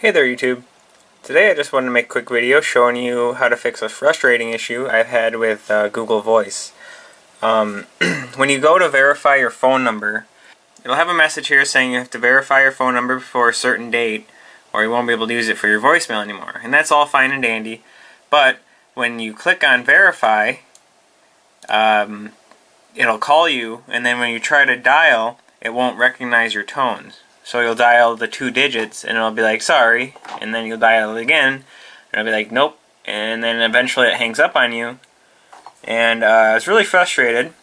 Hey there YouTube. Today I just wanted to make a quick video showing you how to fix a frustrating issue I've had with uh, Google Voice. Um, when you go to verify your phone number, it'll have a message here saying you have to verify your phone number before a certain date or you won't be able to use it for your voicemail anymore. And that's all fine and dandy, but when you click on verify, um, it'll call you and then when you try to dial, it won't recognize your tones. So you'll dial the two digits and it'll be like, sorry, and then you'll dial it again, and it'll be like, nope, and then eventually it hangs up on you. And uh, I was really frustrated.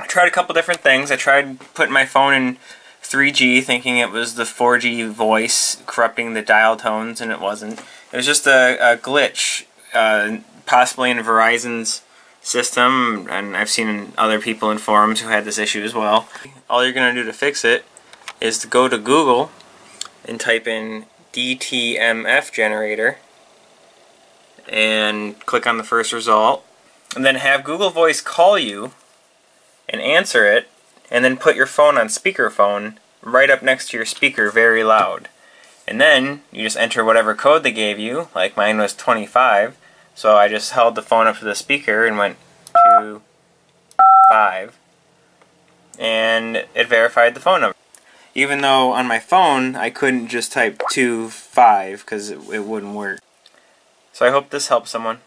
I tried a couple different things. I tried putting my phone in 3G thinking it was the 4G voice corrupting the dial tones, and it wasn't. It was just a, a glitch, uh, possibly in Verizon's system, and I've seen other people in forums who had this issue as well. All you're going to do to fix it is to go to Google and type in DTMF generator and click on the first result and then have Google Voice call you and answer it and then put your phone on speakerphone right up next to your speaker very loud. And then you just enter whatever code they gave you, like mine was 25, so I just held the phone up to the speaker and went 2, 5, and it verified the phone number even though on my phone I couldn't just type 2, 5 because it, it wouldn't work. So I hope this helps someone.